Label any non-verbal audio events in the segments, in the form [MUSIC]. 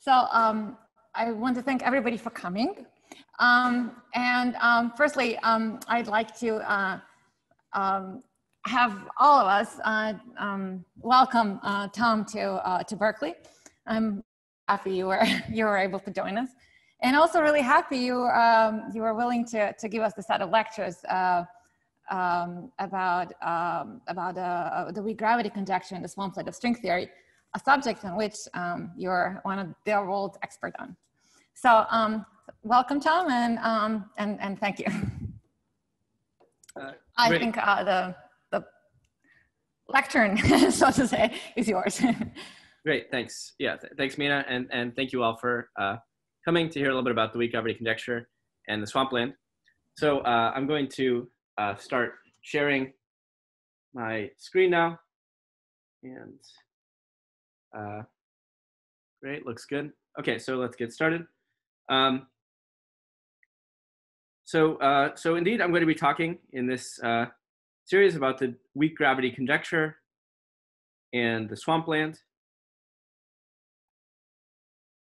So um, I want to thank everybody for coming. Um, and um, firstly, um, I'd like to uh, um, have all of us uh, um, welcome uh, Tom to, uh, to Berkeley. I'm happy you were, [LAUGHS] you were able to join us. And also really happy you, you were willing to, to give us the set of lectures uh, about, about uh, the weak gravity conjecture and the swampland of string theory, a subject on which um, you're one of the world expert on. So um, welcome, Tom, and, um, and, and thank you. Uh, I think uh, the, the lectern, [LAUGHS] so to say, is yours. [LAUGHS] Great, thanks. Yeah, th thanks, Mina, and, and thank you all for uh, coming to hear a little bit about the weak gravity conjecture and the swampland. So uh, I'm going to uh, start sharing my screen now. And uh, great, looks good. Okay, so let's get started. Um, so, uh, so indeed, I'm going to be talking in this uh, series about the weak gravity conjecture and the swampland.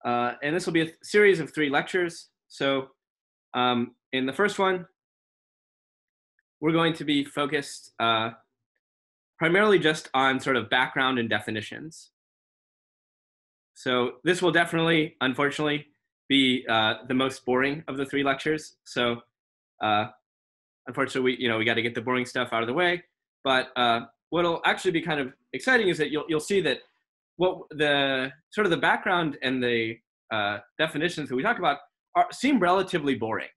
Uh, and this will be a series of three lectures. So um, in the first one, we're going to be focused uh, primarily just on sort of background and definitions. So this will definitely, unfortunately, be uh, the most boring of the three lectures. So uh, unfortunately, we, you know, we got to get the boring stuff out of the way. But uh, what'll actually be kind of exciting is that you'll, you'll see that what the sort of the background and the uh, definitions that we talk about are, seem relatively boring.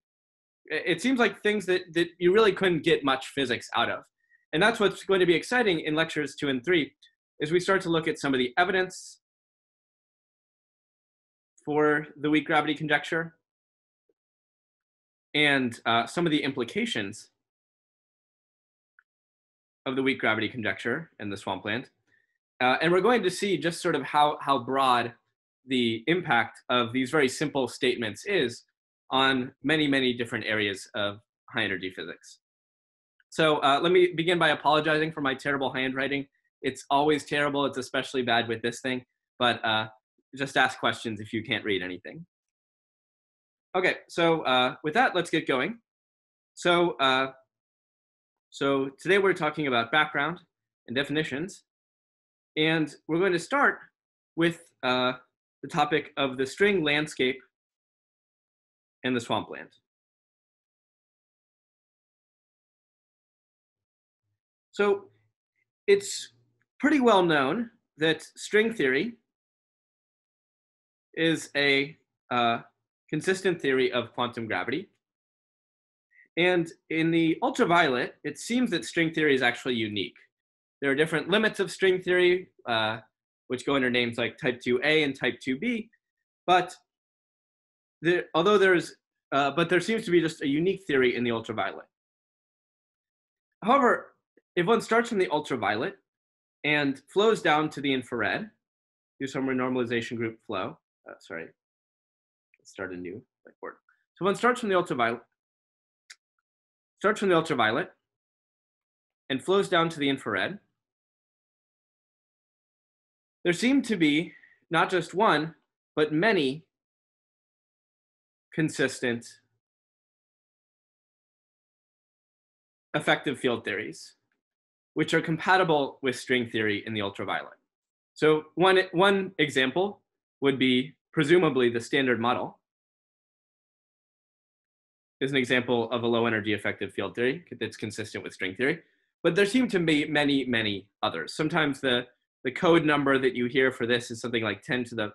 It seems like things that, that you really couldn't get much physics out of. And that's what's going to be exciting in lectures two and three, is we start to look at some of the evidence for the weak gravity conjecture and uh, some of the implications of the weak gravity conjecture and the swampland. Uh, and we're going to see just sort of how, how broad the impact of these very simple statements is on many, many different areas of high energy physics. So uh, let me begin by apologizing for my terrible handwriting. It's always terrible. It's especially bad with this thing, but uh, just ask questions if you can't read anything. Okay, so uh, with that, let's get going. So, uh, so today we're talking about background and definitions, and we're going to start with uh, the topic of the string landscape and the swampland. So it's pretty well known that string theory is a uh, consistent theory of quantum gravity. And in the ultraviolet, it seems that string theory is actually unique. There are different limits of string theory. Uh, which go under names like type 2A and type 2B. But there, although there's, uh, but there seems to be just a unique theory in the ultraviolet. However, if one starts from the ultraviolet and flows down to the infrared, do some renormalization group flow. Uh, sorry, let's start a new whiteboard. So one starts from the ultraviolet, starts from the ultraviolet, and flows down to the infrared there seem to be not just one, but many consistent effective field theories, which are compatible with string theory in the ultraviolet. So one, one example would be presumably the standard model is an example of a low energy effective field theory that's consistent with string theory. But there seem to be many, many others. Sometimes the the code number that you hear for this is something like 10 to the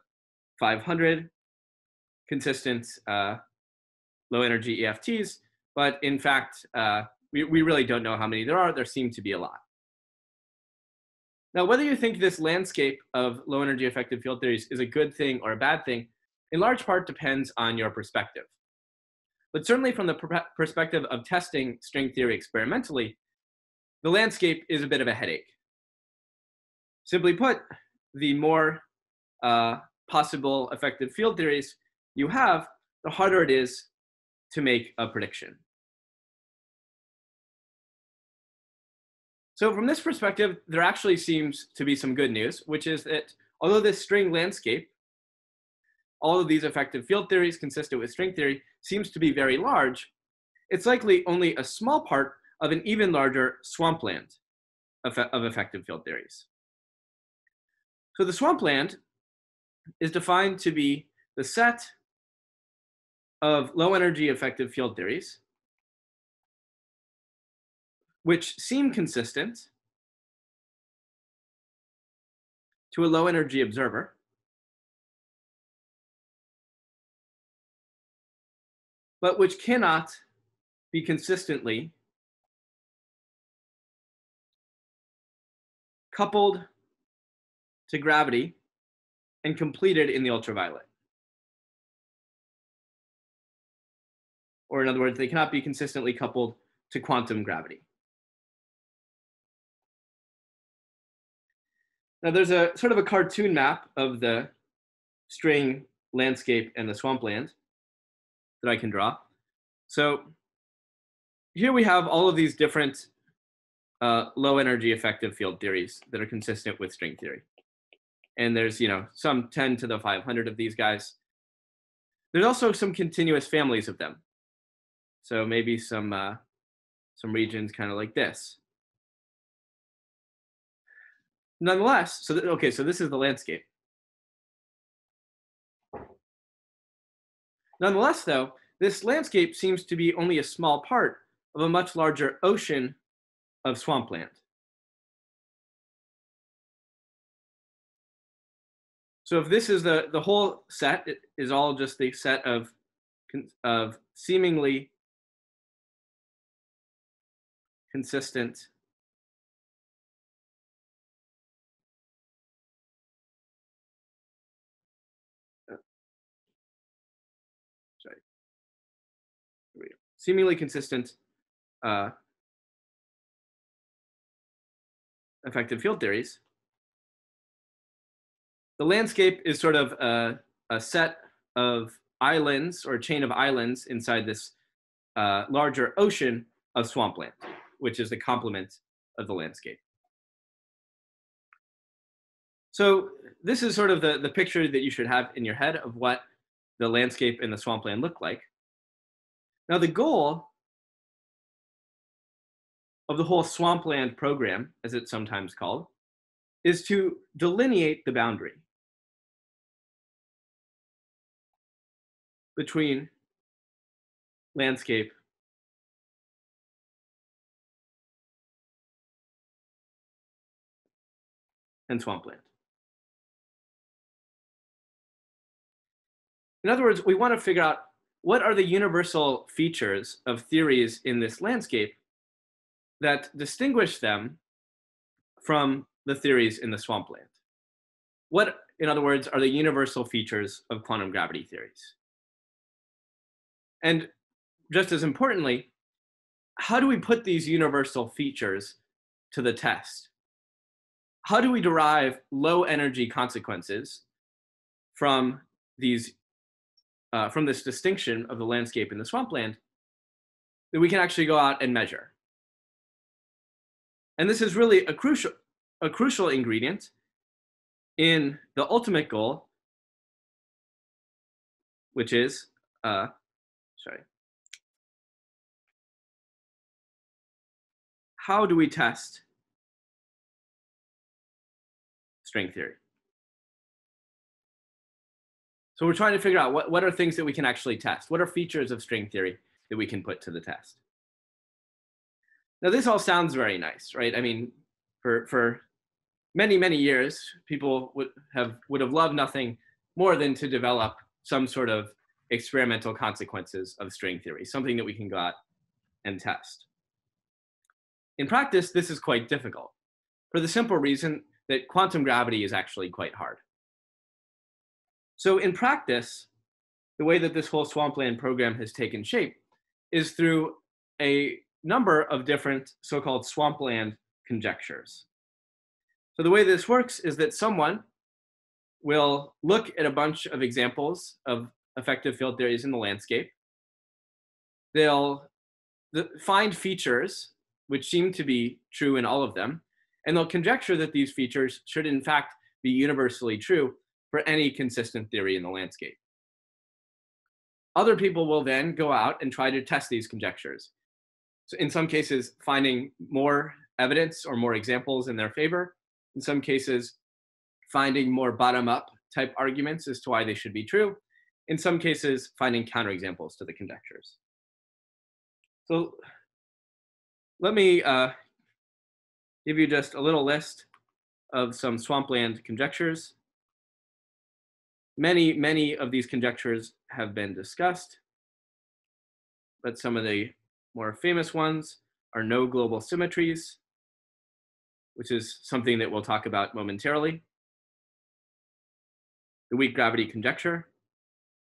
500 consistent uh, low energy EFTs. But in fact, uh, we, we really don't know how many there are. There seem to be a lot. Now, whether you think this landscape of low energy effective field theories is a good thing or a bad thing, in large part depends on your perspective. But certainly from the pr- perspective of testing string theory experimentally, the landscape is a bit of a headache. Simply put, the more uh, possible effective field theories you have, the harder it is to make a prediction. So from this perspective, there actually seems to be some good news, which is that although this string landscape all of these effective field theories consistent with string theory seems to be very large, it's likely only a small part of an even larger swampland of, effective field theories. So the swampland is defined to be the set of low energy effective field theories which seem consistent to a low energy observer but which cannot be consistently coupled to gravity and completed in the ultraviolet. Or in other words, they cannot be consistently coupled to quantum gravity. Now there's a sort of a cartoon map of the string landscape and the swampland that I can draw. So here we have all of these different uh, low energy effective field theories that are consistent with string theory. And there's, you know, some 10 to the 500 of these guys. There's also some continuous families of them. So maybe some, uh, some regions kind of like this. Nonetheless, so, th okay, so this is the landscape. Nonetheless, though, this landscape seems to be only a small part of a much larger ocean of swampland. So if this is the, the whole set, it is all just the set of, of seemingly consistent seemingly consistent uh, effective field theories. The landscape is sort of a, a set of islands or a chain of islands inside this uh, larger ocean of swampland, which is the complement of the landscape. So this is sort of the, the picture that you should have in your head of what the landscape and the swampland look like. Now, the goal of the whole swampland program, as it's sometimes called, is to delineate the boundary between landscape and swampland. In other words, we want to figure out what are the universal features of theories in this landscape that distinguish them from the theories in the swampland? What, in other words, are the universal features of quantum gravity theories? And just as importantly, how do we put these universal features to the test? How do we derive low energy consequences from these uh, from this distinction of the landscape and the swampland that we can actually go out and measure. And this is really a crucial, a crucial ingredient in the ultimate goal, which is, uh, sorry, how do we test string theory? So we're trying to figure out what, what are things that we can actually test? What are features of string theory that we can put to the test? Now this all sounds very nice, right? I mean, for, for many, many years, people would have, would have loved nothing more than to develop some sort of experimental consequences of string theory, something that we can go out and test. In practice, this is quite difficult for the simple reason that quantum gravity is actually quite hard. So in practice, the way that this whole swampland program has taken shape is through a number of different so-called swampland conjectures. So the way this works is that someone will look at a bunch of examples of effective field theories in the landscape. They'll find features which seem to be true in all of them, and they'll conjecture that these features should in fact be universally true for any consistent theory in the landscape. other people will then go out and try to test these conjectures. So in some cases, finding more evidence or more examples in their favor. In some cases, finding more bottom up type arguments as to why they should be true. In some cases, finding counterexamples to the conjectures. So let me uh, give you just a little list of some swampland conjectures. Many, many of these conjectures have been discussed, but some of the more famous ones are no global symmetries, which is something that we'll talk about momentarily. The weak gravity conjecture,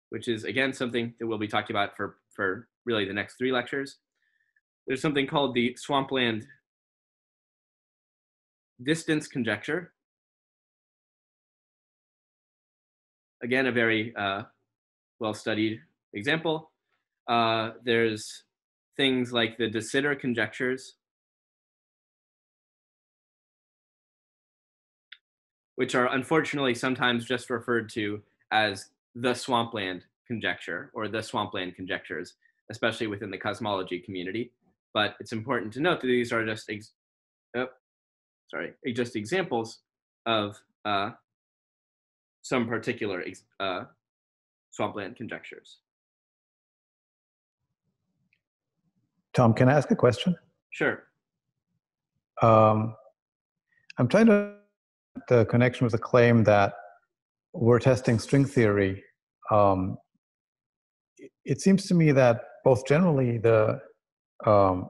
which is again something that we'll be talking about for, for really the next three lectures. There's something called the swampland distance conjecture. Again, a very uh, well-studied example. Uh, there's things like the de Sitter conjectures, which are unfortunately sometimes just referred to as the swampland conjecture or the swampland conjectures, especially within the cosmology community. But it's important to note that these are just oh, sorry, just examples of uh, some particular uh, swampland conjectures. Tom, can I ask a question? Sure. Um, I'm trying to the connection with the claim that we're testing string theory. Um, it seems to me that both generally the um,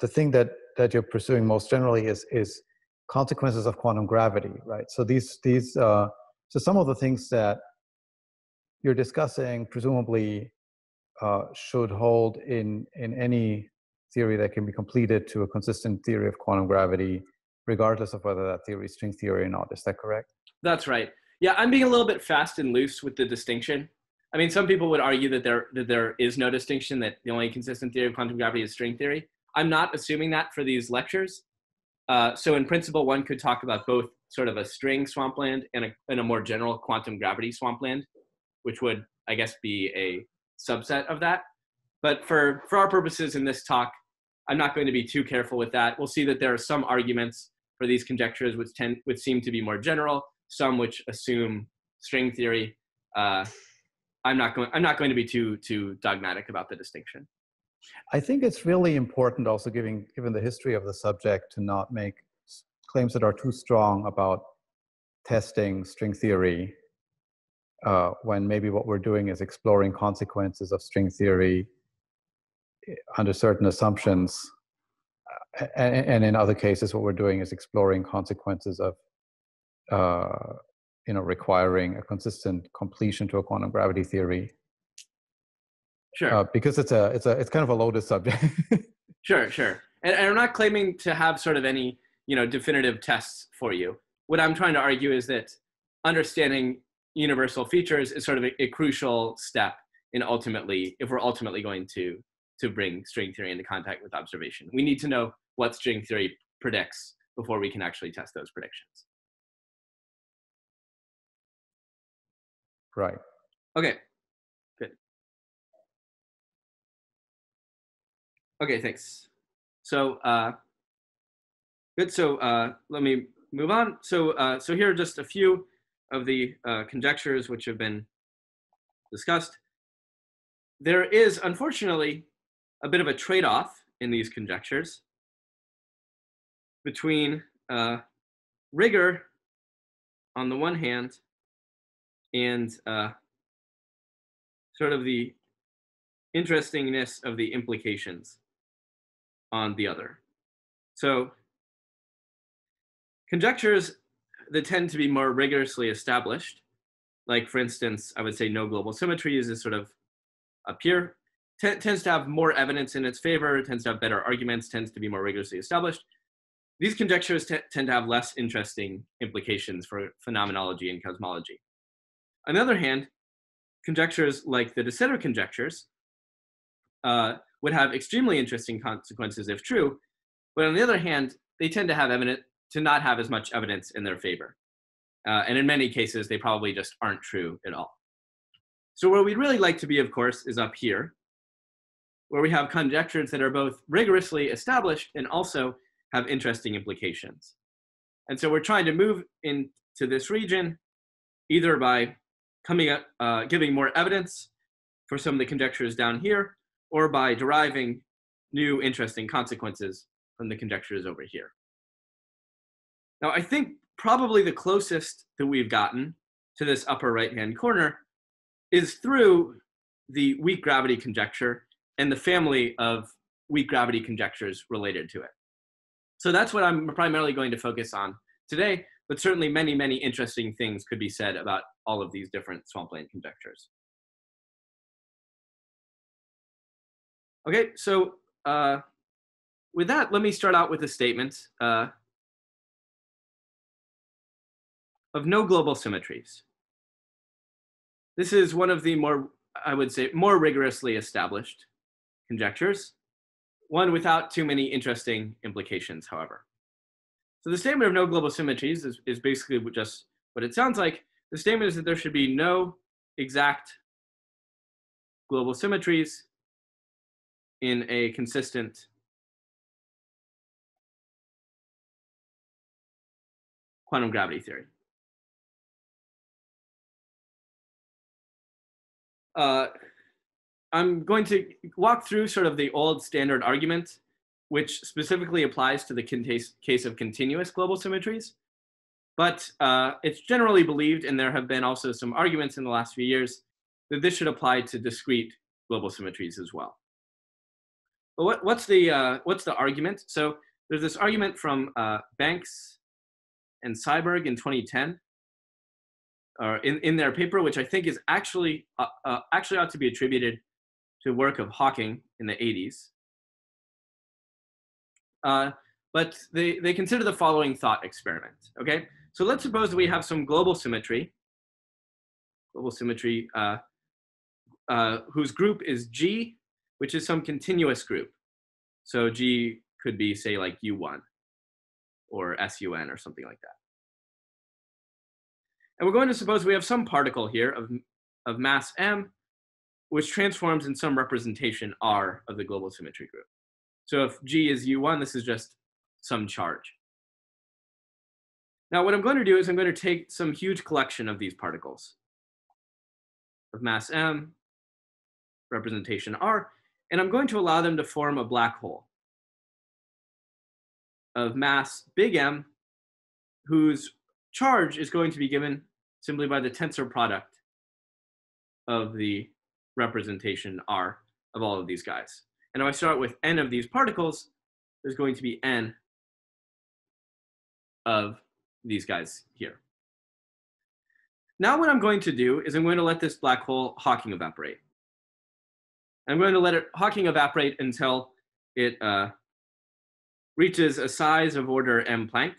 the thing that that you're pursuing most generally is is consequences of quantum gravity, right? So these these uh, so some of the things that you're discussing presumably uh, should hold in in any theory that can be completed to a consistent theory of quantum gravity, regardless of whether that theory is string theory or not. Is that correct? That's right. Yeah, I'm being a little bit fast and loose with the distinction. I mean, some people would argue that there that there is no distinction, that the only consistent theory of quantum gravity is string theory. I'm not assuming that for these lectures. Uh, so in principle, one could talk about both sort of a string swampland and a, and a more general quantum gravity swampland, which would, I guess, be a subset of that. But for, for our purposes in this talk, I'm not going to be too careful with that. We'll see that there are some arguments for these conjectures which tend which seem to be more general, some which assume string theory. Uh, I'm not going I'm not going to be too too dogmatic about the distinction. I think it's really important also given given the history of the subject to not make claims that are too strong about testing string theory uh, when maybe what we're doing is exploring consequences of string theory eh, under certain assumptions and, and, in other cases what we're doing is exploring consequences of uh, you know requiring a consistent completion to a quantum gravity theory Sure. Uh, because it's a it's a it's kind of a loaded subject. [LAUGHS] sure, sure. And, and I'm not claiming to have sort of any you know definitive tests for you. What I'm trying to argue is that understanding universal features is sort of a, a crucial step in ultimately if we're ultimately going to to bring string theory into contact with observation. We need to know what string theory predicts before we can actually test those predictions. Right. Okay. Good. Okay, thanks. So uh, good. So uh, let me move on. So uh, so here are just a few of the uh, conjectures which have been discussed. There is unfortunately a bit of a trade-off in these conjectures between uh, rigor on the one hand and uh, sort of the interestingness of the implications on the other. So conjectures that tend to be more rigorously established, like for instance, I would say no global symmetry is sort of up here, t- tends to have more evidence in its favor, tends to have better arguments, tends to be more rigorously established. These conjectures t- tend to have less interesting implications for phenomenology and cosmology. On the other hand, conjectures like the de Sitter conjectures uh, would have extremely interesting consequences if true. But on the other hand, they tend to have evidence to not have as much evidence in their favor. Uh, and in many cases, they probably just aren't true at all. So where we'd really like to be, of course, is up here, where we have conjectures that are both rigorously established and also have interesting implications. And so we're trying to move into this region either by coming up, uh, giving more evidence for some of the conjectures down here, or by deriving new interesting consequences from the conjectures over here. Now, I think probably the closest that we've gotten to this upper right-hand corner is through the weak gravity conjecture and the family of weak gravity conjectures related to it. So that's what I'm primarily going to focus on today, but certainly many, many interesting things could be said about all of these different swampland conjectures. Okay, so uh, with that, let me start out with a statement uh, of no global symmetries. This is one of the more, I would say, more rigorously established conjectures, one without too many interesting implications, however. So the statement of no global symmetries is, is basically just what it sounds like. The statement is that there should be no exact global symmetries in a consistent quantum gravity theory. Uh, I'm going to walk through sort of the old standard argument, which specifically applies to the case of continuous global symmetries. But uh, it's generally believed, and there have been also some arguments in the last few years, that this should apply to discrete global symmetries as well. But what, what's, the, uh, what's the argument? So there's this argument from uh, Banks and Seiberg in 2010, or in, in their paper, which I think is actually, uh, uh, actually ought to be attributed to work of Hawking in the 80s. Uh, but they, they consider the following thought experiment, okay? So let's suppose that we have some global symmetry, global symmetry uh, uh, whose group is G, which is some continuous group. So G could be say like U1 or SUN or something like that. And we're going to suppose we have some particle here of, of mass M, which transforms in some representation R of the global symmetry group. So if G is U1, this is just some charge. Now what I'm going to do is I'm going to take some huge collection of these particles of mass M, representation R, and I'm going to allow them to form a black hole of mass big M, whose charge is going to be given simply by the tensor product of the representation R of all of these guys. And if I start with n of these particles, there's going to be n of these guys here. Now what I'm going to do is I'm going to let this black hole Hawking evaporate. I'm going to let it Hawking evaporate until it uh, reaches a size of order m Planck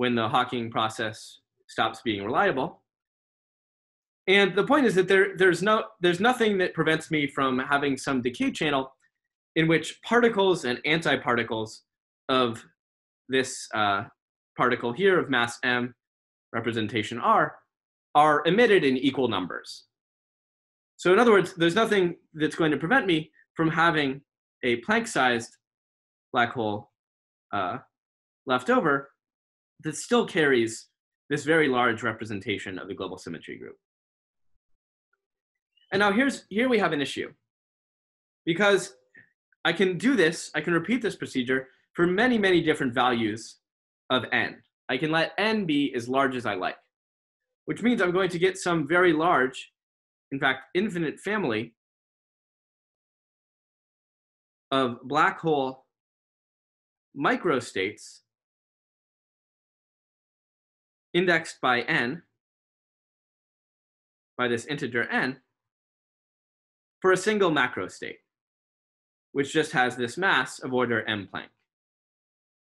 when the Hawking process stops being reliable. And the point is that there, there's, no, there's nothing that prevents me from having some decay channel in which particles and antiparticles of this uh, particle here of mass m, representation r, are emitted in equal numbers. So in other words, there's nothing that's going to prevent me from having a Planck-sized black hole uh, left over that still carries this very large representation of the global symmetry group. And now here's, here we have an issue. Because I can do this, I can repeat this procedure for many, many different values of n. I can let n be as large as I like, which means I'm going to get some very large in fact, infinite family of black hole microstates indexed by n, by this integer n, for a single macro state, which just has this mass of order m Planck.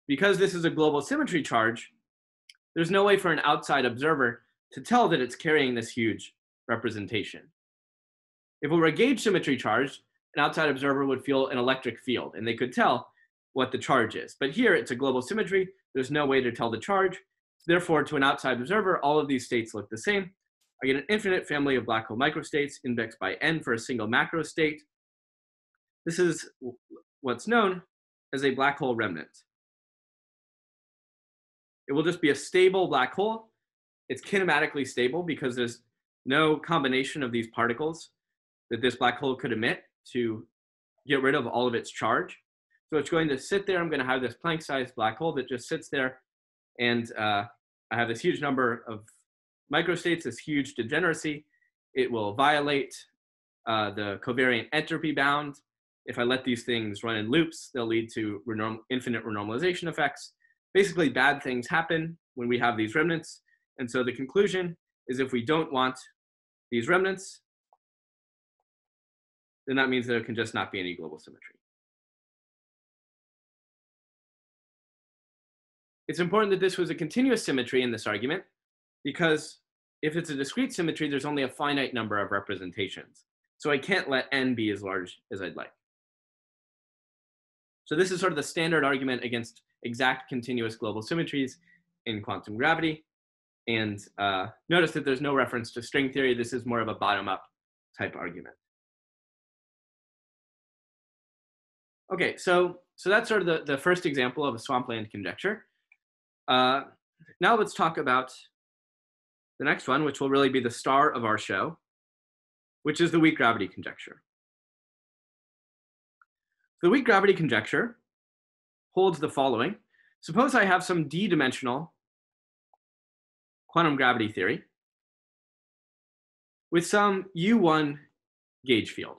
Because this is a global symmetry charge, there's no way for an outside observer to tell that it's carrying this huge representation. If it were a gauge symmetry charge, an outside observer would feel an electric field and they could tell what the charge is. But here it's a global symmetry. There's no way to tell the charge. Therefore, to an outside observer, all of these states look the same. I get an infinite family of black hole microstates indexed by n for a single macro state. This is what's known as a black hole remnant. It will just be a stable black hole. It's kinematically stable because there's no combination of these particles that this black hole could emit to get rid of all of its charge. So it's going to sit there. I'm going to have this Planck-sized black hole that just sits there. And uh, I have this huge number of microstates, this huge degeneracy. It will violate uh, the covariant entropy bound. If I let these things run in loops, they'll lead to renorm infinite renormalization effects. Basically, bad things happen when we have these remnants. And so the conclusion is if we don't want these remnants, then that means there can just not be any global symmetry. It's important that this was a continuous symmetry in this argument because if it's a discrete symmetry, there's only a finite number of representations. So I can't let n be as large as I'd like. So this is sort of the standard argument against exact continuous global symmetries in quantum gravity. And uh, notice that there's no reference to string theory. This is more of a bottom-up type argument. Okay, so, so that's sort of the, the first example of a swampland conjecture. Uh, now let's talk about the next one, which will really be the star of our show, which is the weak gravity conjecture. The weak gravity conjecture holds the following. Suppose I have some d-dimensional quantum gravity theory with some U1 gauge field.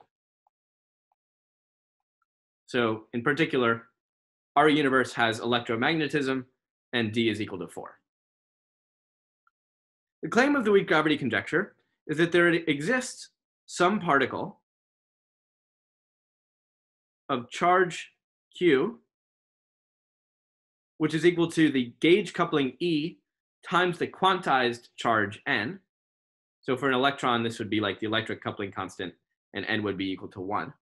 So in particular, our universe has electromagnetism and d is equal to 4. The claim of the weak gravity conjecture is that there exists some particle of charge q, which is equal to the gauge coupling E times the quantized charge n. So for an electron, this would be like the electric coupling constant, and n would be equal to 1.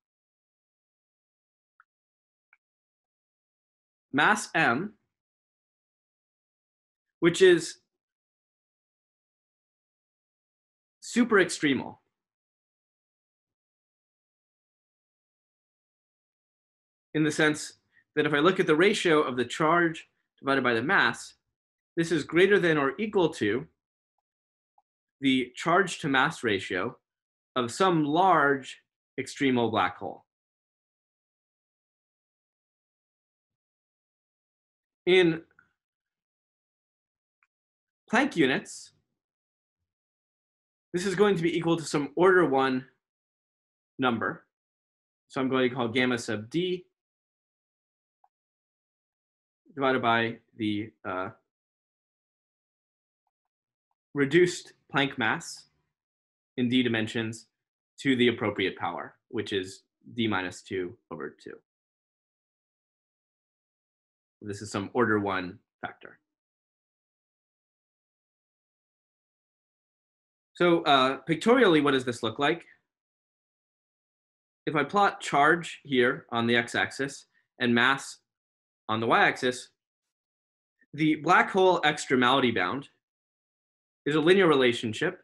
Mass m, which is super extremal. In the sense that if I look at the ratio of the charge divided by the mass, this is greater than or equal to the charge to mass ratio of some large extremal black hole. In Planck units, this is going to be equal to some order one number. So I'm going to call gamma sub d divided by the uh, reduced Planck mass in d dimensions to the appropriate power, which is d minus 2 over 2. This is some order 1 factor. So uh, pictorially, what does this look like? If I plot charge here on the x-axis and mass on the y-axis, the black hole extremality bound is a linear relationship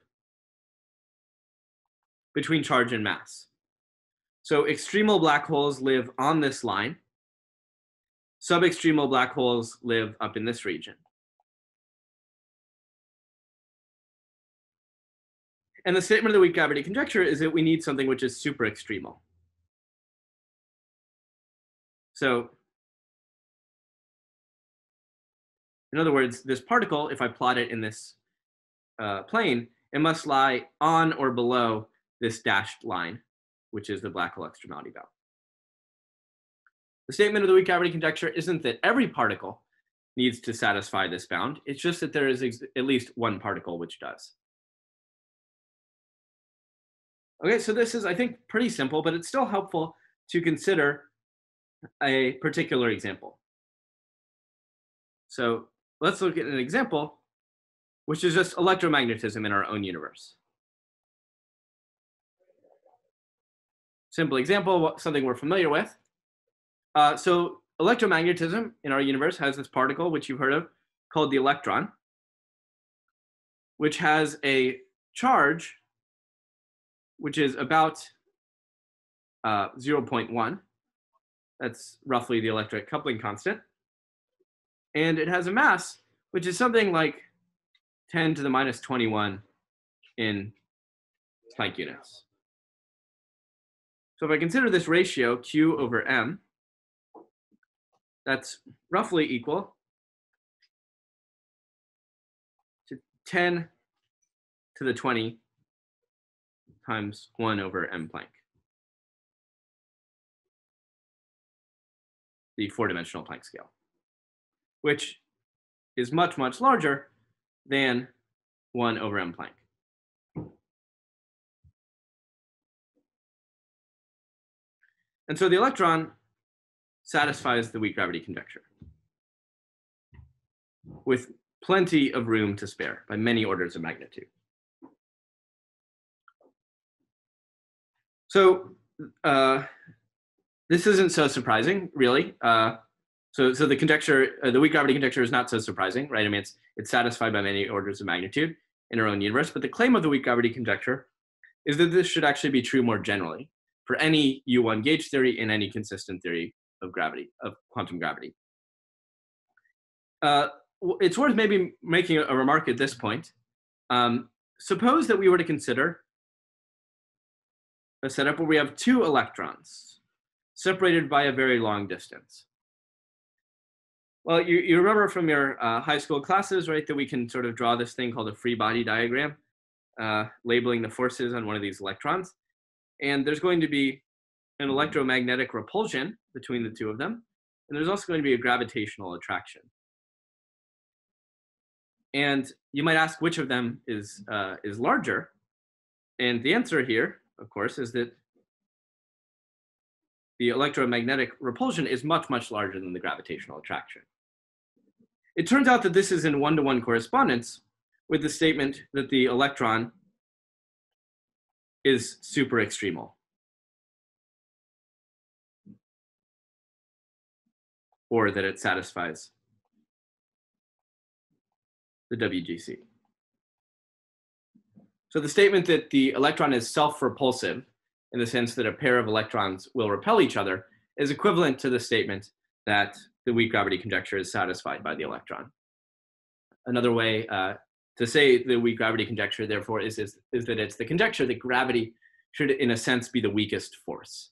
between charge and mass. So extremal black holes live on this line. Subextremal black holes live up in this region. And the statement of the weak gravity conjecture is that we need something which is super extremal. So in other words, this particle, if I plot it in this uh, plane, it must lie on or below this dashed line, which is the black hole extremality bound. The statement of the weak gravity conjecture isn't that every particle needs to satisfy this bound. It's just that there is at least one particle which does. Okay, so this is, I think, pretty simple, but it's still helpful to consider a particular example. So let's look at an example, which is just electromagnetism in our own universe. Simple example, something we're familiar with. Uh, so electromagnetism in our universe has this particle, which you've heard of, called the electron, which has a charge, which is about uh, 0.1. That's roughly the electric coupling constant. And it has a mass, which is something like 10 to the minus 21 in Planck units. So if I consider this ratio, Q over M, that's roughly equal to 10 to the 20 times 1 over M Planck. The four-dimensional Planck scale, which is much, much larger than 1 over M Planck. And so the electron satisfies the weak gravity conjecture with plenty of room to spare by many orders of magnitude. So uh, this isn't so surprising, really. Uh, so, so the conjecture, uh, the weak gravity conjecture is not so surprising, right? I mean, it's, it's satisfied by many orders of magnitude in our own universe, but the claim of the weak gravity conjecture is that this should actually be true more generally for any U1 gauge theory in any consistent theory of gravity, of quantum gravity. Uh, it's worth maybe making a, remark at this point. Um, suppose that we were to consider a setup where we have two electrons separated by a very long distance. Well, you, you remember from your uh, high school classes, right, that we can sort of draw this thing called a free body diagram, uh, labeling the forces on one of these electrons. And there's going to be an electromagnetic repulsion between the two of them. And there's also going to be a gravitational attraction. And you might ask which of them is, uh, is larger. And the answer here, of course, is that the electromagnetic repulsion is much, much larger than the gravitational attraction. It turns out that this is in one-to-one -one correspondence with the statement that the electron is super extremal. Or that it satisfies the WGC. So the statement that the electron is self-repulsive in the sense that a pair of electrons will repel each other is equivalent to the statement that the weak gravity conjecture is satisfied by the electron. Another way uh, to say the weak gravity conjecture, therefore, is, is, is that it's the conjecture that gravity should, in a sense, be the weakest force.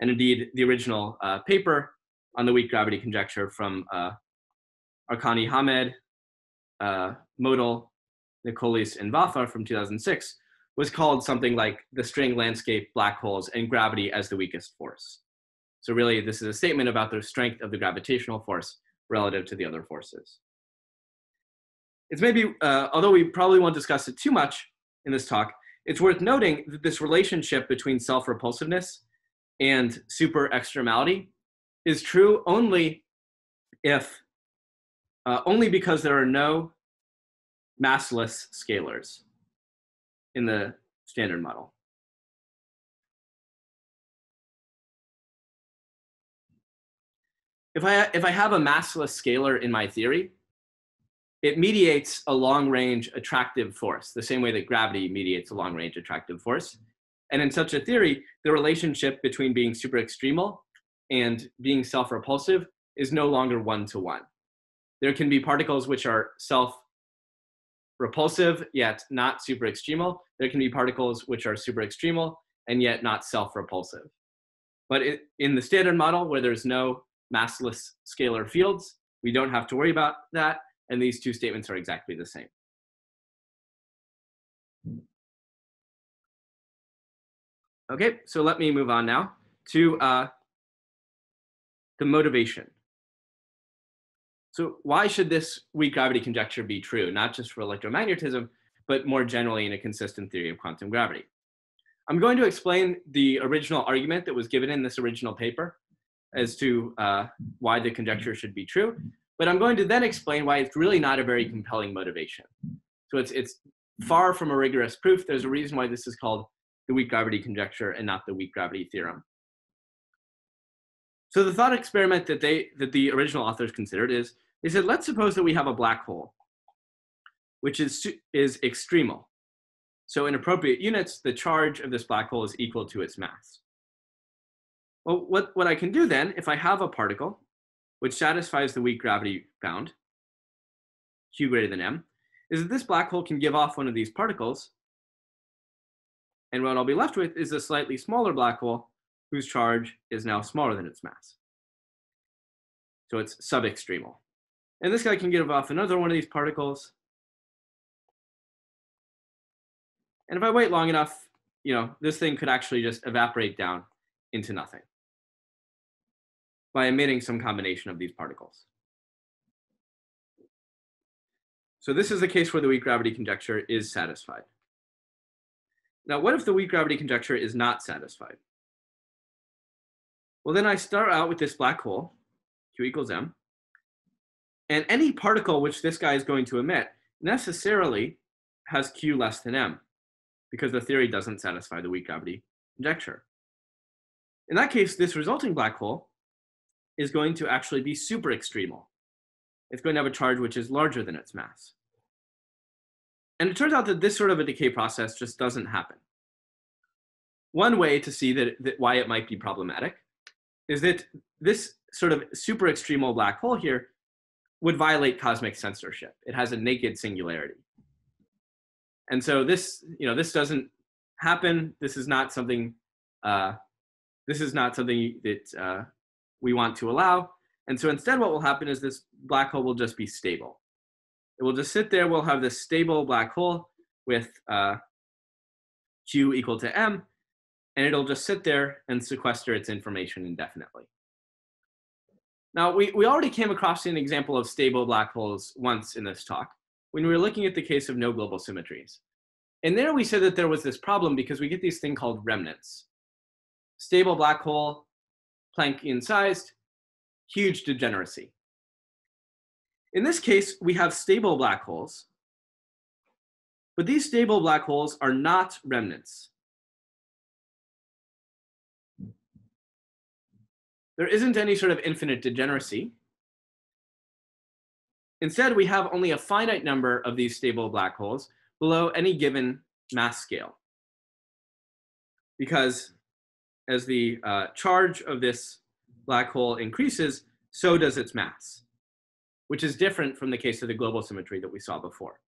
And indeed, the original uh, paper on the weak gravity conjecture from uh, Arkani Hamed, uh, Motl, Nicolis, and Vafa from 2006 was called something like the string landscape, black holes, and gravity as the weakest force. So really, this is a statement about the strength of the gravitational force relative to the other forces it's maybe, uh, although we probably won't discuss it too much in this talk, it's worth noting that this relationship between self-repulsiveness and super extremality is true only if, uh, only because there are no massless scalars in the standard model. If I, if I have a massless scalar in my theory, it mediates a long range attractive force, the same way that gravity mediates a long range attractive force. And in such a theory, the relationship between being super extremal and being self repulsive is no longer one to one. There can be particles which are self repulsive yet not super extremal. There can be particles which are super extremal and yet not self repulsive. But in the standard model, where there's no massless scalar fields, we don't have to worry about that and these two statements are exactly the same. Okay, so let me move on now to uh, the motivation. So why should this weak gravity conjecture be true, not just for electromagnetism, but more generally in a consistent theory of quantum gravity? I'm going to explain the original argument that was given in this original paper as to uh, why the conjecture should be true. But I'm going to then explain why it's really not a very compelling motivation. So it's, it's far from a rigorous proof. There's a reason why this is called the weak gravity conjecture and not the weak gravity theorem. So the thought experiment that they that the original authors considered is they said let's suppose that we have a black hole which is is extremal. So in appropriate units, the charge of this black hole is equal to its mass. Well, what, what I can do then, if I have a particle which satisfies the weak gravity bound, q greater than m, is that this black hole can give off one of these particles, and what I'll be left with is a slightly smaller black hole whose charge is now smaller than its mass. So it's subextremal. And this guy can give off another one of these particles. And if I wait long enough, you know, this thing could actually just evaporate down into nothing by emitting some combination of these particles. So this is the case where the weak gravity conjecture is satisfied. Now, what if the weak gravity conjecture is not satisfied? Well, then I start out with this black hole, Q equals M, and any particle which this guy is going to emit necessarily has Q less than M because the theory doesn't satisfy the weak gravity conjecture. In that case, this resulting black hole is going to actually be super extremal. It's going to have a charge which is larger than its mass. And it turns out that this sort of a decay process just doesn't happen. One way to see that, that why it might be problematic is that this sort of super extremal black hole here would violate cosmic censorship. It has a naked singularity. And so this, you know, this doesn't happen. This is not something, uh, this is not something that uh, we want to allow. And so instead what will happen is this black hole will just be stable. It will just sit there. We'll have this stable black hole with uh, Q equal to M, and it'll just sit there and sequester its information indefinitely. Now, we, we already came across an example of stable black holes once in this talk when we were looking at the case of no global symmetries. And there we said that there was this problem because we get these thing called remnants. Stable black hole, Planckian sized, huge degeneracy. In this case, we have stable black holes, but these stable black holes are not remnants. There isn't any sort of infinite degeneracy. Instead, we have only a finite number of these stable black holes below any given mass scale. Because as the uh, charge of this black hole increases, so does its mass, which is different from the case of the global symmetry that we saw before.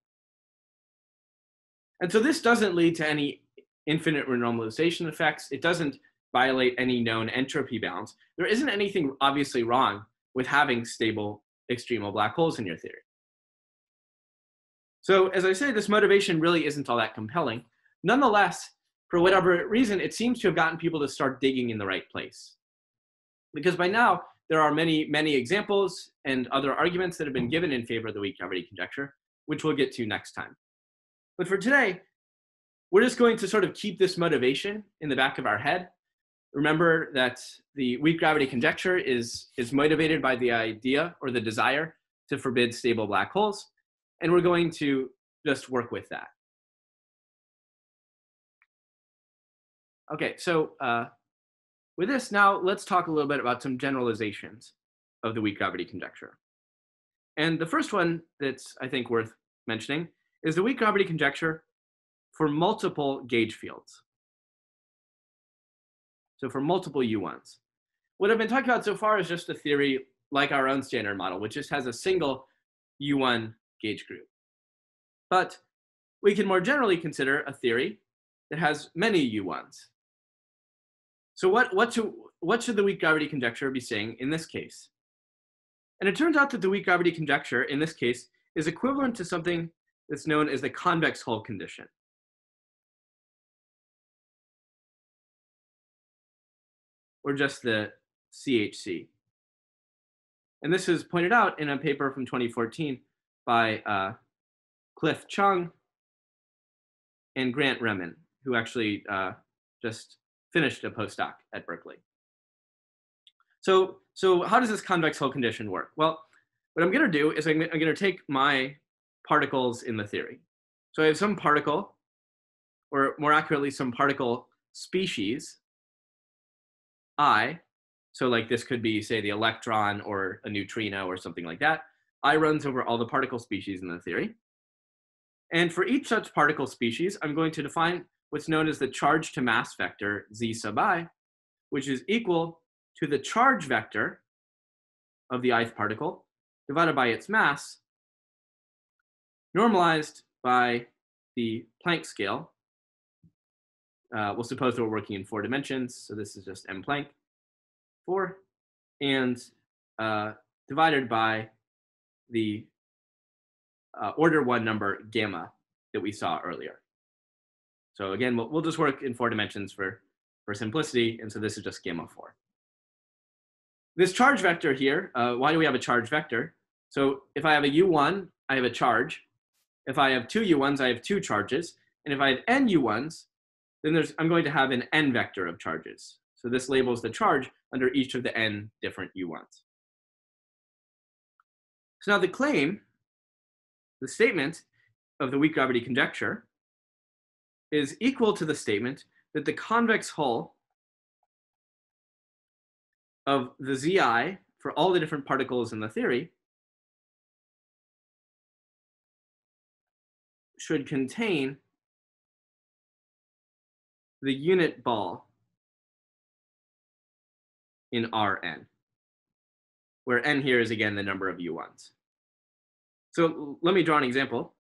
And so this doesn't lead to any infinite renormalization effects. It doesn't violate any known entropy bounds. There isn't anything obviously wrong with having stable extremal black holes in your theory. So as I say, this motivation really isn't all that compelling. Nonetheless, for whatever reason, it seems to have gotten people to start digging in the right place. Because by now, there are many, many examples and other arguments that have been given in favor of the weak gravity conjecture, which we'll get to next time. But for today, we're just going to sort of keep this motivation in the back of our head. Remember that the weak gravity conjecture is, is motivated by the idea or the desire to forbid stable black holes. And we're going to just work with that. Okay, so uh, with this, now let's talk a little bit about some generalizations of the weak gravity conjecture. And the first one that's, I think, worth mentioning is the weak gravity conjecture for multiple gauge fields. So for multiple U1s. What I've been talking about so far is just a theory like our own standard model, which just has a single U1 gauge group. But we can more generally consider a theory that has many U1s. So what, what, should, what should the weak gravity conjecture be saying in this case? And it turns out that the weak gravity conjecture in this case is equivalent to something that's known as the convex hull condition. Or just the CHC. And this is pointed out in a paper from 2014 by uh, Cliff Cheung and Grant Remmen, who actually uh, just finished a postdoc at Berkeley. So, so how does this convex hull condition work? Well, what I'm going to do is I'm, I'm going to take my particles in the theory. So I have some particle, or more accurately, some particle species, I. So like this could be, say, the electron or a neutrino or something like that. I runs over all the particle species in the theory. And for each such particle species, I'm going to define what's known as the charge to mass vector z sub i, which is equal to the charge vector of the ith particle divided by its mass, normalized by the Planck scale. Uh, we'll suppose that we're working in four dimensions, so this is just m Planck, four, and uh, divided by the uh, order one number gamma that we saw earlier. So again, we'll, we'll just work in four dimensions for, for simplicity, and so this is just gamma 4. This charge vector here, uh, why do we have a charge vector? So if I have a u1, I have a charge. If I have two u1s, I have two charges. And if I have n u1s, then there's, I'm going to have an n vector of charges. So this labels the charge under each of the n different u1s. So now the claim, the statement of the weak gravity conjecture is equal to the statement that the convex hull of the Zi for all the different particles in the theory should contain the unit ball in Rn, where n here is again the number of U1s. So let me draw an example.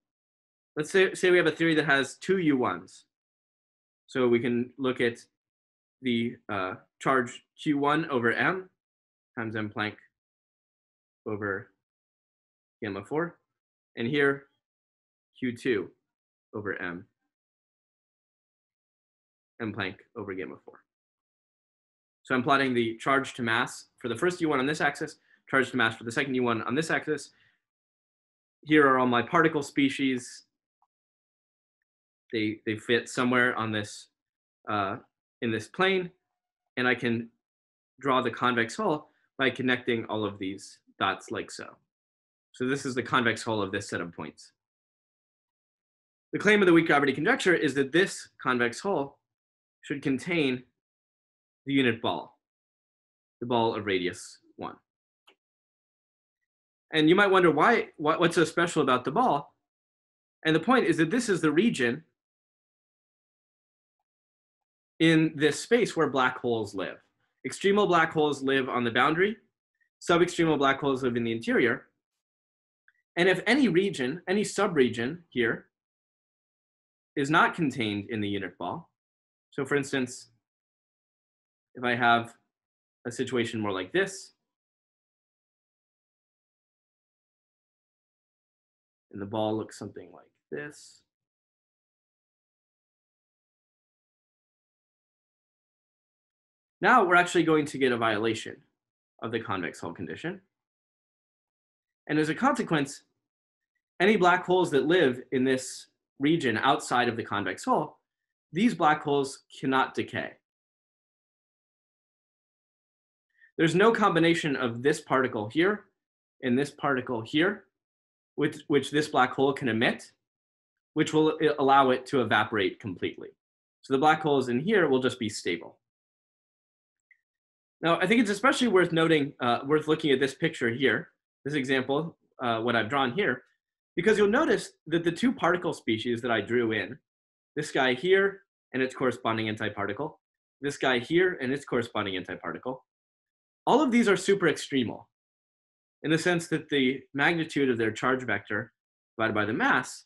Let's say, say we have a theory that has two U1s. So we can look at the uh, charge Q1 over M times M Planck over gamma 4. And here, Q2 over M, M Planck over gamma 4. So I'm plotting the charge to mass for the first U1 on this axis, charge to mass for the second U1 on this axis. Here are all my particle species. They, they fit somewhere on this, uh, in this plane, and I can draw the convex hull by connecting all of these dots like so. So this is the convex hull of this set of points. The claim of the weak gravity conjecture is that this convex hull should contain the unit ball, the ball of radius 1. And you might wonder why, what, what's so special about the ball? And the point is that this is the region in this space where black holes live. Extremal black holes live on the boundary, subextremal black holes live in the interior. And if any region, any subregion here is not contained in the unit ball, so for instance, if I have a situation more like this, and the ball looks something like this, Now we're actually going to get a violation of the convex hull condition. And as a consequence, any black holes that live in this region outside of the convex hull, these black holes cannot decay. There's no combination of this particle here and this particle here, which, which this black hole can emit, which will allow it to evaporate completely. So the black holes in here will just be stable. Now, I think it's especially worth noting, uh, worth looking at this picture here, this example, uh, what I've drawn here, because you'll notice that the two particle species that I drew in, this guy here and its corresponding antiparticle, this guy here and its corresponding antiparticle, all of these are super extremal in the sense that the magnitude of their charge vector divided by the mass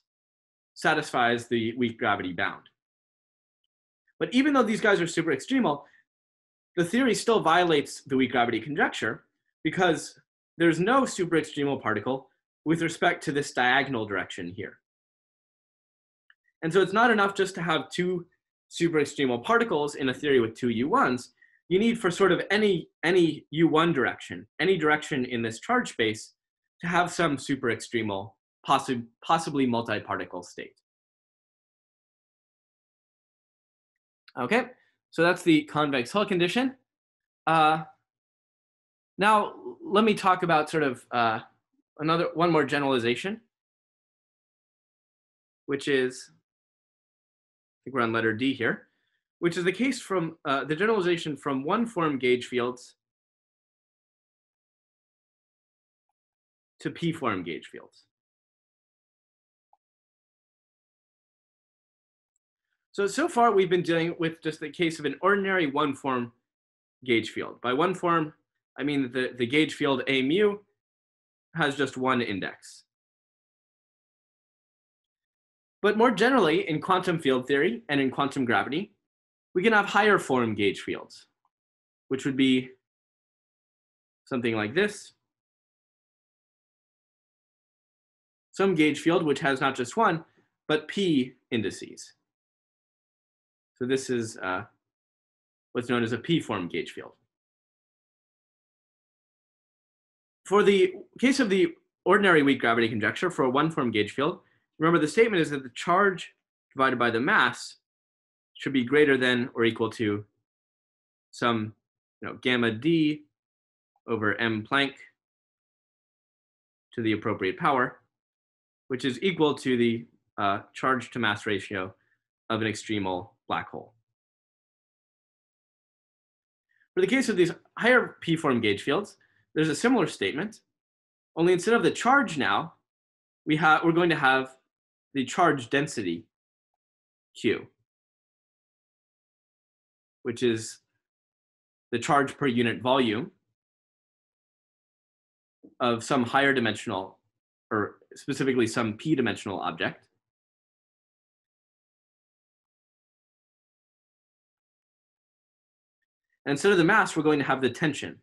satisfies the weak gravity bound. But even though these guys are super extremal, the theory still violates the weak gravity conjecture because there's no superextremal particle with respect to this diagonal direction here. And so it's not enough just to have two superextremal particles in a theory with two U1s. You need for sort of any, any U1 direction, any direction in this charge space to have some superextremal, possi possibly multi-particle state. Okay, so that's the convex hull condition. Uh, now, let me talk about sort of uh, another one more generalization, which is, think we're on letter D here, which is the case from uh, the generalization from one form gauge fields to p form gauge fields. So, so far we've been dealing with just the case of an ordinary one form gauge field. By one form, I mean the, the gauge field A mu has just one index. But more generally, in quantum field theory and in quantum gravity, we can have higher form gauge fields, which would be something like this. Some gauge field which has not just one, but p indices. So this is uh, what's known as a p-form gauge field. For the case of the ordinary weak gravity conjecture for a one-form gauge field, remember the statement is that the charge divided by the mass should be greater than or equal to some you know, gamma d over m Planck to the appropriate power, which is equal to the uh, charge to mass ratio of an extremal black hole. For the case of these higher p-form gauge fields, there's a similar statement, only instead of the charge now, we have we're going to have the charge density Q, which is the charge per unit volume of some higher dimensional, or specifically some p-dimensional object. And instead of the mass, we're going to have the tension,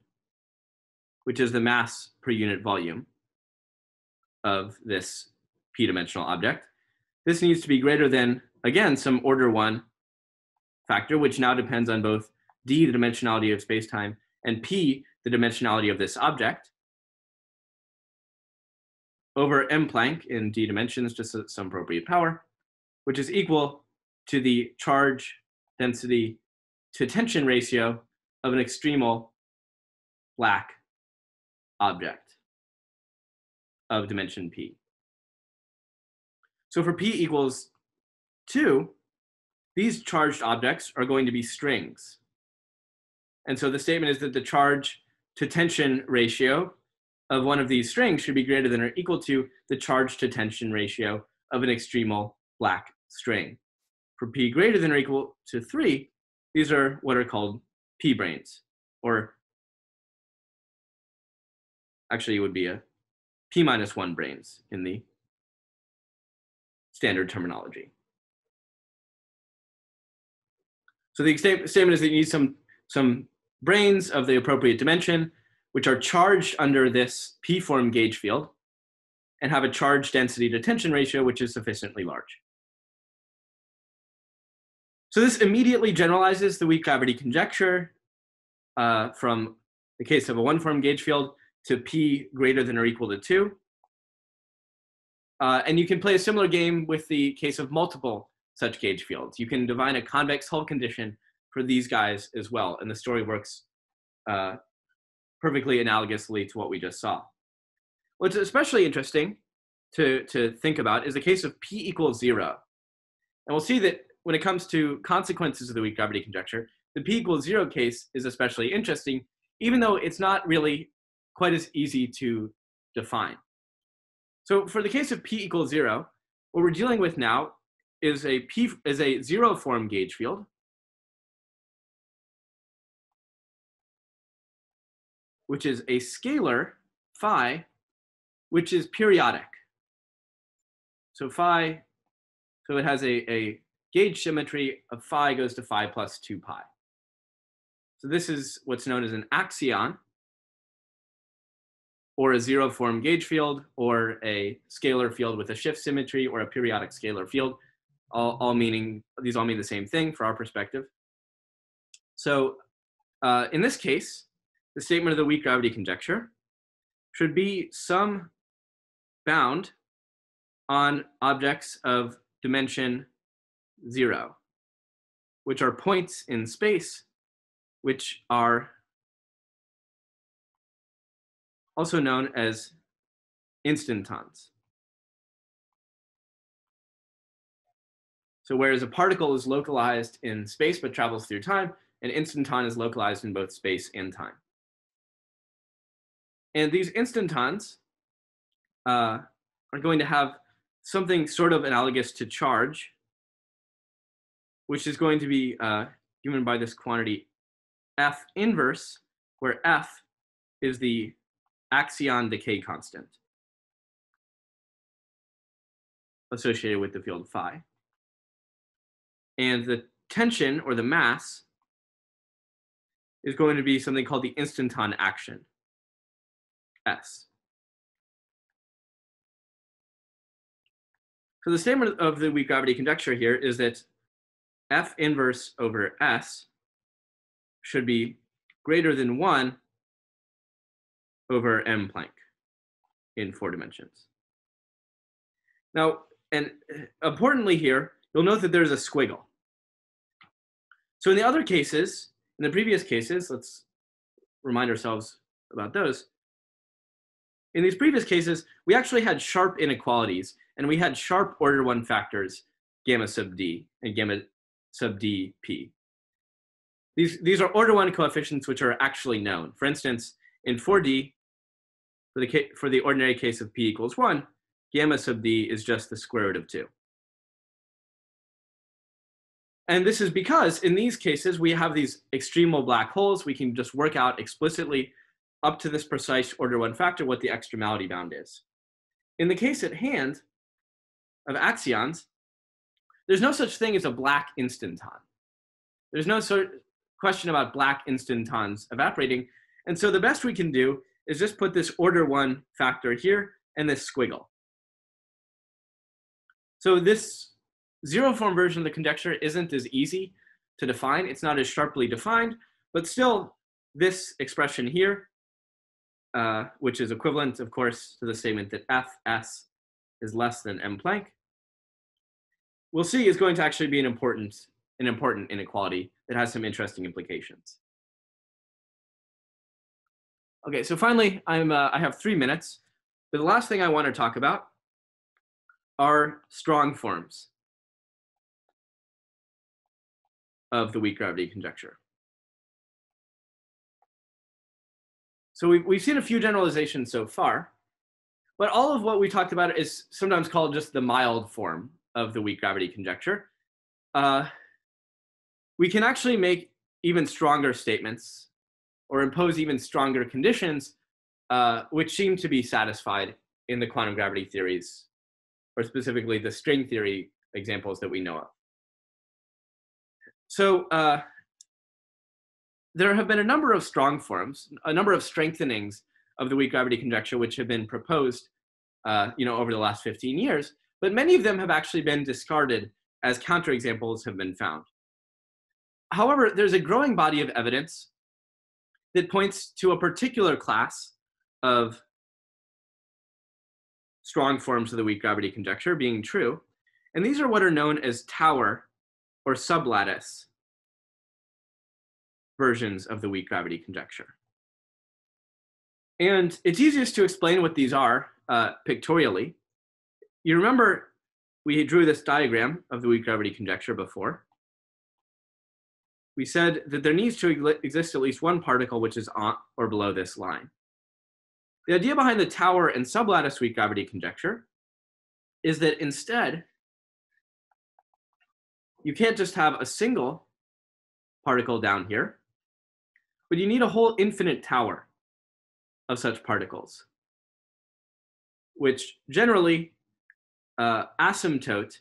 which is the mass per unit volume of this p-dimensional object. This needs to be greater than, again, some order one factor, which now depends on both d, the dimensionality of space-time, and p, the dimensionality of this object, over m Planck in d dimensions, just some appropriate power, which is equal to the charge density to tension ratio of an extremal black object of dimension p. So for p equals 2, these charged objects are going to be strings. And so the statement is that the charge to tension ratio of one of these strings should be greater than or equal to the charge to tension ratio of an extremal black string. For p greater than or equal to 3, these are what are called p branes, or actually it would be a p minus 1 branes in the standard terminology. So the statement is that you need some, some branes of the appropriate dimension, which are charged under this p-form gauge field, and have a charge density to tension ratio, which is sufficiently large. So this immediately generalizes the weak gravity conjecture uh, from the case of a one-form gauge field to p greater than or equal to 2. Uh, and you can play a similar game with the case of multiple such gauge fields. You can define a convex hull condition for these guys as well, and the story works uh, perfectly analogously to what we just saw. What's especially interesting to, to think about is the case of p equals zero. And we'll see that when it comes to consequences of the weak gravity conjecture, the p equals zero case is especially interesting, even though it's not really quite as easy to define. So for the case of p equals zero, what we're dealing with now is a p is a zero form gauge field. which is a scalar phi, which is periodic. So phi, so it has a, a gauge symmetry of phi goes to phi plus 2 pi. So this is what's known as an axion, or a zero form gauge field, or a scalar field with a shift symmetry, or a periodic scalar field, all, all meaning, these all mean the same thing for our perspective. So uh, in this case, the statement of the weak gravity conjecture should be some bound on objects of dimension zero, which are points in space, which are also known as instantons. So whereas a particle is localized in space but travels through time, an instanton is localized in both space and time. And these instantons uh, are going to have something sort of analogous to charge, which is going to be uh, given by this quantity F inverse, where F is the axion decay constant associated with the field phi. And the tension or the mass is going to be something called the instanton action, S. So the statement of the weak gravity conjecture here is that F inverse over S should be greater than 1 over m Planck in four dimensions. Now, and uh, importantly here, you'll note that there's a squiggle. So in the other cases, in the previous cases, let's remind ourselves about those. In these previous cases, we actually had sharp inequalities and we had sharp order one factors, gamma sub d and gamma sub dp. These, these are order one coefficients which are actually known. For instance, in 4D, for the, for the ordinary case of p equals 1, gamma sub d is just the square root of 2. And this is because in these cases, we have these extremal black holes. We can just work out explicitly up to this precise order one factor what the extremality bound is. In the case at hand of axions, there's no such thing as a black instanton. There's no sort question about black instantons evaporating. And so the best we can do is just put this order one factor here and this squiggle. So this zero form version of the conjecture isn't as easy to define. It's not as sharply defined, but still this expression here, uh, which is equivalent, of course, to the statement that Fs is less than m Planck, we'll see is going to actually be an important, an important inequality that has some interesting implications. Okay, so finally, I'm, uh, I have three minutes. But the last thing I want to talk about are strong forms of the weak gravity conjecture. So we've, we've seen a few generalizations so far, but all of what we talked about is sometimes called just the mild form of the weak gravity conjecture. Uh, we can actually make even stronger statements or impose even stronger conditions, uh, which seem to be satisfied in the quantum gravity theories, or specifically the string theory examples that we know of. So uh, there have been a number of strong forms, a number of strengthenings of the weak gravity conjecture, which have been proposed, uh, you know, over the last 15 years. But many of them have actually been discarded as counterexamples have been found. However, there's a growing body of evidence that points to a particular class of strong forms of the weak gravity conjecture being true. And these are what are known as tower or sublattice versions of the weak gravity conjecture. And it's easiest to explain what these are uh, pictorially. You remember we drew this diagram of the weak gravity conjecture before we said that there needs to exist at least one particle which is on or below this line. The idea behind the tower and sublattice weak gravity conjecture is that instead, you can't just have a single particle down here, but you need a whole infinite tower of such particles, which generally uh, asymptote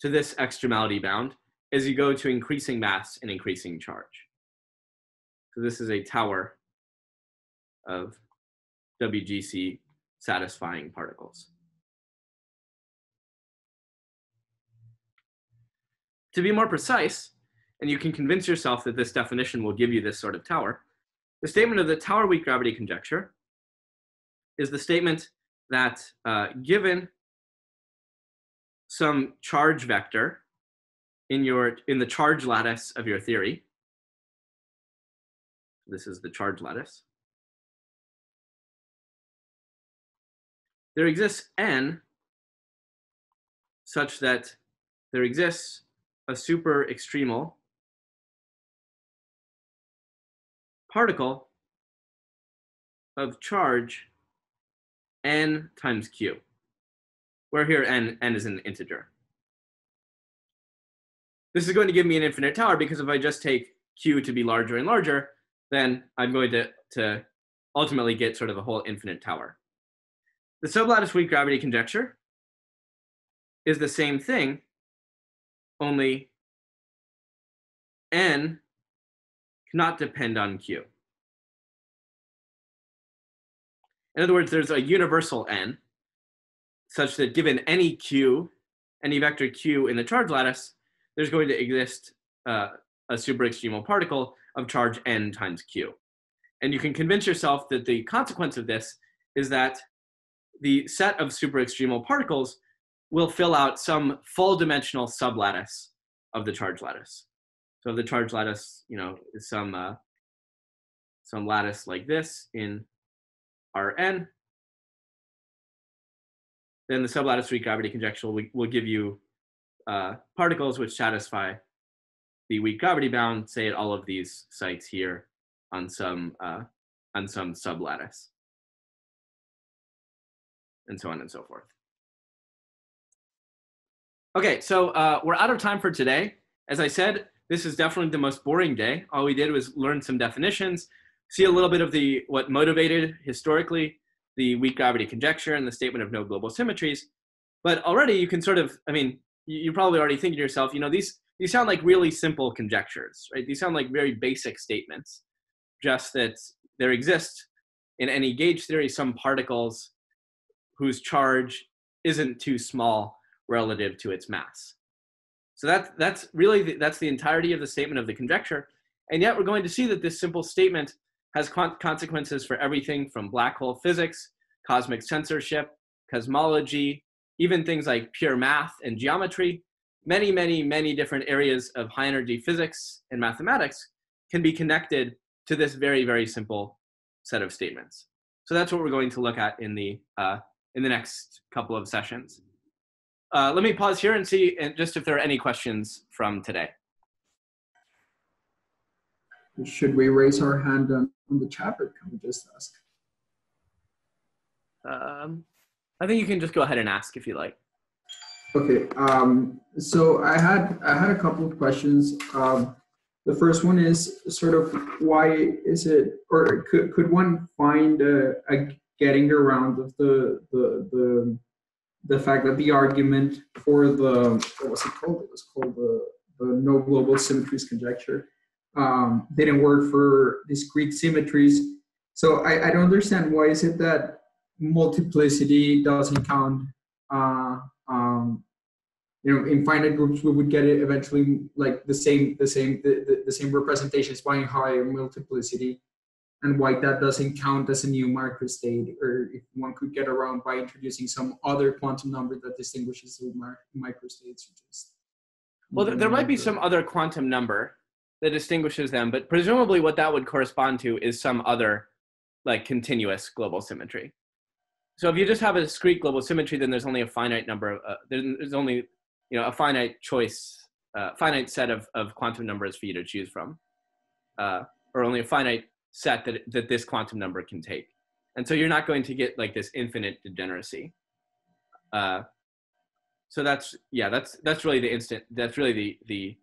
to this extremality bound as you go to increasing mass and increasing charge. So this is a tower of WGC satisfying particles. To be more precise, and you can convince yourself that this definition will give you this sort of tower, the statement of the tower weak gravity conjecture is the statement that uh, given some charge vector in your in the charge lattice of your theory. This is the charge lattice. There exists n such that there exists a super extremal particle of charge n times q, where here n, n is an integer. This is going to give me an infinite tower because if I just take Q to be larger and larger, then I'm going to, to ultimately get sort of a whole infinite tower. The sublattice weak gravity conjecture is the same thing, only n cannot depend on q. In other words, there's a universal n such that given any q, any vector q in the charge lattice, there's going to exist uh, a superextremal particle of charge n times q. And you can convince yourself that the consequence of this is that the set of superextremal particles will fill out some full dimensional sublattice of the charge lattice. So the charge lattice, you know, is some uh, some lattice like this in Rn, then the sublattice weak gravity conjecture will, will give you uh, particles which satisfy the weak gravity bound, say at all of these sites here on some uh, on some sublattice, and so on and so forth. Okay, so uh, we're out of time for today. As I said, this is definitely the most boring day. All we did was learn some definitions, see a little bit of the what motivated historically the weak gravity conjecture and the statement of no global symmetries. But already you can sort of, I mean, you probably already thinking to yourself, you know, these these sound like really simple conjectures, right? These sound like very basic statements, just that there exist in any gauge theory some particles whose charge isn't too small relative to its mass. So that's that's really the, that's the entirety of the statement of the conjecture. And yet we're going to see that this simple statement has con- consequences for everything from black hole physics, cosmic censorship, cosmology, even things like pure math and geometry. Many, many, many different areas of high energy physics and mathematics can be connected to this very, very simple set of statements. So that's what we're going to look at in the uh, in the next couple of sessions. Uh, let me pause here and see and just if there are any questions from today. Should we raise our hand on, on the chat or can we just ask? Um, I think you can just go ahead and ask if you like. Okay, um, so I had I had a couple of questions. Um, the first one is sort of why is it, or could could one find a, a getting around of the the the the fact that the argument for the what was it called? It was called the the no global symmetries conjecture. Um, didn't work for discrete symmetries. So I, I don't understand why is it that multiplicity doesn't count. Uh, um, you know, in finite groups, we would get it eventually like the same, the same, the, the, the same representations by higher multiplicity and why that doesn't count as a new microstate, or if one could get around by introducing some other quantum number that distinguishes the microstates. Just well, there might be some other quantum number that distinguishes them, but presumably what that would correspond to is some other like continuous global symmetry. So if you just have a discrete global symmetry, then there's only a finite number. Of, uh, there's only you know a finite choice, uh, finite set of, of quantum numbers for you to choose from, uh, or only a finite set that, that this quantum number can take. And so you're not going to get like this infinite degeneracy. Uh, so that's, yeah, that's, that's really the instant, that's really the, the,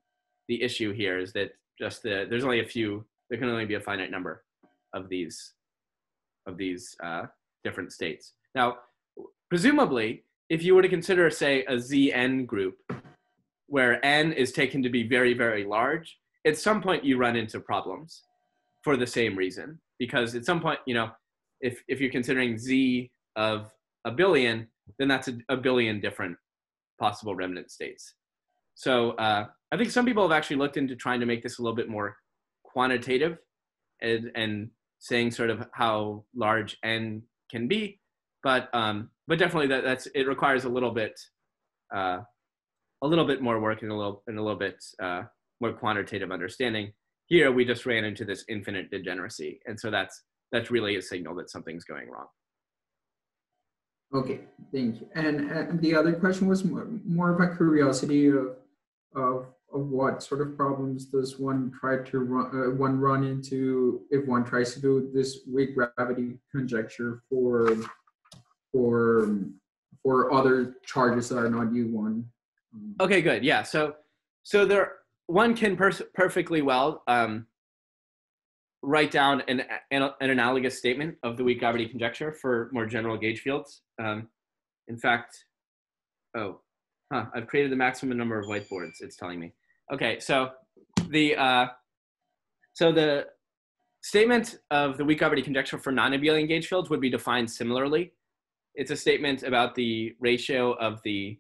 the issue here is that just the, there's only a few, there can only be a finite number of these, of these uh, different states. Now, presumably, if you were to consider, say, a ZN group where n is taken to be very, very large, at some point you run into problems for the same reason. Because at some point you know if if you're considering z of a billion then that's a, a billion different possible remnant states. So uh, i think some people have actually looked into trying to make this a little bit more quantitative and, and saying sort of how large n can be but um, but definitely that, that's it requires a little bit uh, a little bit more work and a little and a little bit uh, more quantitative understanding here we just ran into this infinite degeneracy. And so that's, that's really a signal that something's going wrong. Okay, thank you. And, and the other question was more, of a curiosity of, of, of what sort of problems does one try to run, uh, one run into if one tries to do this weak gravity conjecture for, for, for other charges that are not U1? Okay, good. Yeah. So, so there, one can pers- perfectly well um, write down an, an, an, analogous statement of the weak gravity conjecture for more general gauge fields. Um, in fact, oh, huh, I've created the maximum number of whiteboards, it's telling me. Okay, so the, uh, so the statement of the weak gravity conjecture for non-abelian gauge fields would be defined similarly. It's a statement about the ratio of the,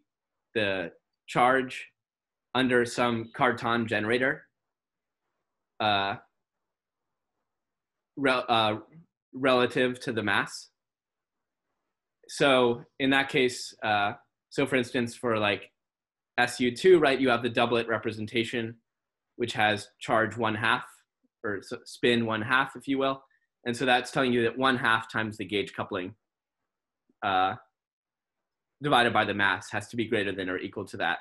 the charge under some Cartan generator uh, uh, relative to the mass. So in that case, uh, so for instance, for like SU2, right, you have the doublet representation, which has charge one half or spin one half, if you will. And so that's telling you that one half times the gauge coupling uh, divided by the mass has to be greater than or equal to that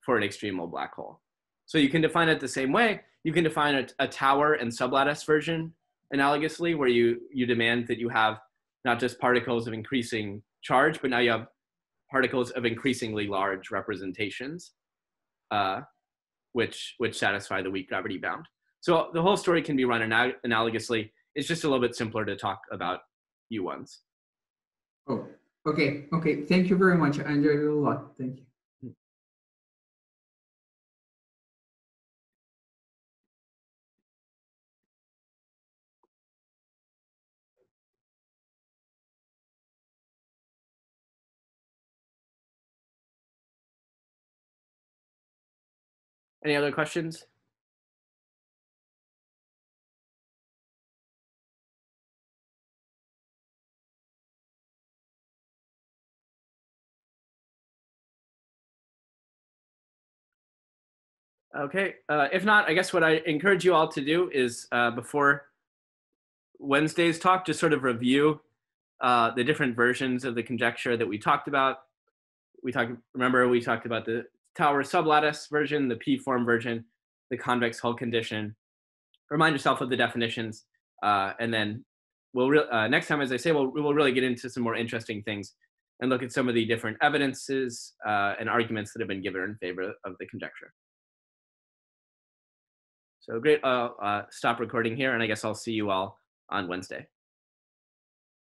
for an extremal black hole. So you can define it the same way. You can define a, a tower and sublattice version analogously, where you, you demand that you have not just particles of increasing charge, but now you have particles of increasingly large representations, uh, which, which satisfy the weak gravity bound. So the whole story can be run anal analogously. It's just a little bit simpler to talk about U1s. Oh, okay. Okay. Thank you very much. I enjoyed it a lot. Thank you. Any other questions? Okay, uh, if not, I guess what I encourage you all to do is uh, before Wednesday's talk, just sort of review uh, the different versions of the conjecture that we talked about. We talked, remember, we talked about the tower sublattice version, the P-form version, the convex hull condition. Remind yourself of the definitions, uh, and then we'll uh, next time, as I say, we'll we'll really get into some more interesting things and look at some of the different evidences uh, and arguments that have been given in favor of the conjecture. So great. I'll uh, stop recording here, and I guess I'll see you all on Wednesday.